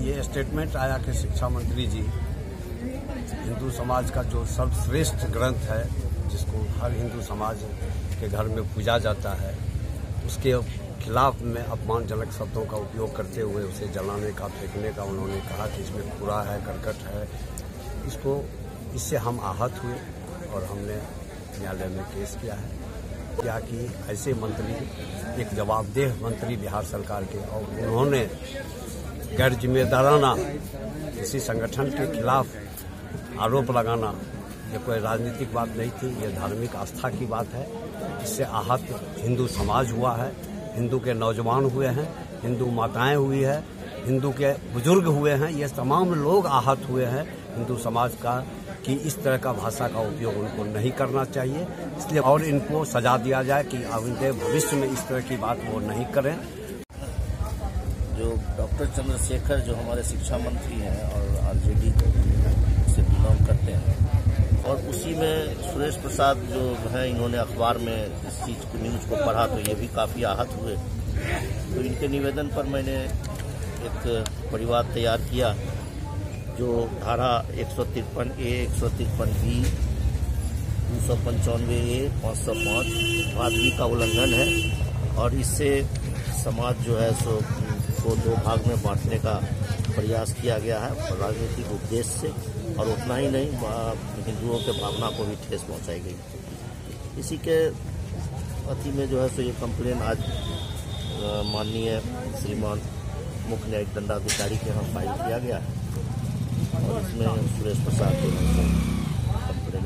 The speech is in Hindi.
ये स्टेटमेंट आया कि शिक्षा मंत्री जी, हिंदू समाज का जो सर्वश्रेष्ठ ग्रंथ है, जिसको हर हिंदू समाज के घर में पूजा जाता है, उसके खिलाफ में अपमानजनक शब्दों का उपयोग करते हुए उसे जलाने का, फेंकने का उन्होंने कहा कि इसमें कूड़ा है, करकट है। इसको, इससे हम आहत हुए और हमने न्यायालय में केस किया है। क्या कि ऐसे मंत्री, एक जवाबदेह मंत्री बिहार सरकार के, और उन्होंने गैर जिम्मेदाराना किसी संगठन के खिलाफ आरोप लगाना, ये कोई राजनीतिक बात नहीं थी, ये धार्मिक आस्था की बात है। इससे आहत हिंदू समाज हुआ है, हिंदू के नौजवान हुए हैं, हिंदू माताएँ हुई है हिंदू के बुज़ुर्ग हुए हैं, ये तमाम लोग आहत हुए हैं। हिंदू समाज का कि इस तरह का भाषा का उपयोग उनको नहीं करना चाहिए। इसलिए और इनको सजा दिया जाए कि आगे भविष्य में इस तरह की बात वो नहीं करें। जो डॉक्टर चंद्रशेखर जो हमारे शिक्षा मंत्री हैं और आरजेडी से बिलोंग करते हैं, और उसी में सुरेश प्रसाद जो है, इन्होंने अखबार में इस चीज़ को, न्यूज़ को पढ़ा तो ये भी काफ़ी आहत हुए। तो इनके निवेदन पर मैंने एक परिवार तैयार किया, जो धारा एक सौ तिरपन ए, एक सौ तिरपन बी, दो सौ पंचानवे ए, पाँच सौ पाँच आदमी का उल्लंघन है। और इससे समाज जो है सो, को दो भाग में बांटने का प्रयास किया गया है, राजनीतिक उद्देश्य से, और उतना ही नहीं हिंदुओं के भावना को भी ठेस पहुंचाई गई। इसी के अति में जो है सो, ये कंप्लेन आज माननीय श्रीमान मुख्य न्यायिक दंडाधिकारी के यहाँ फ़ाइल किया गया है। और इसमें सुरेश प्रसाद जो है कंप्लेन